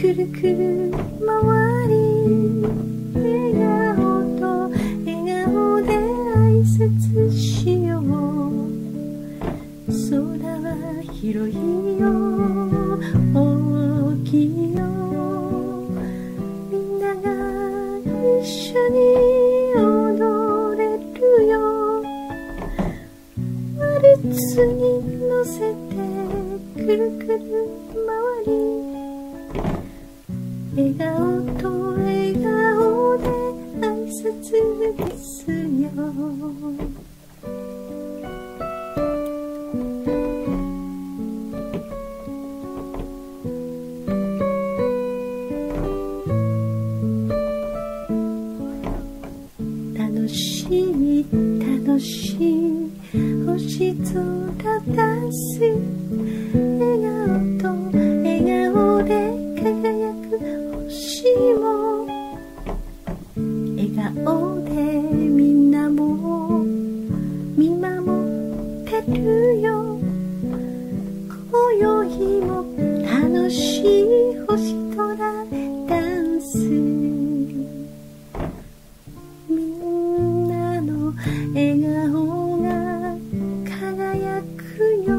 くるくる回り笑顔と笑顔で挨拶しよ。う空は広いよ。大きいよ。みんなが一緒に踊れるよ。ワルツに乗せてくるくる回楽しい楽しい星空だしてるよ。今宵も楽しい星空ダンス。みんなの笑顔が輝くよ。